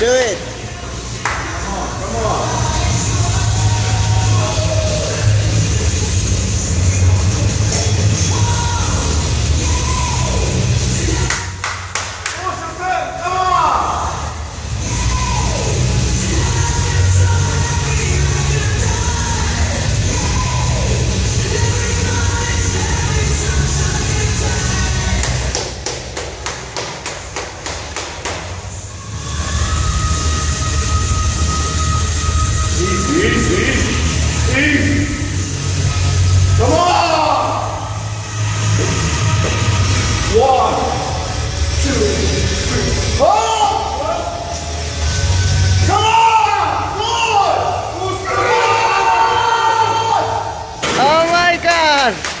Do it. Easy, easy, easy. Easy. Come on. One, two, three. Oh! Oh my God!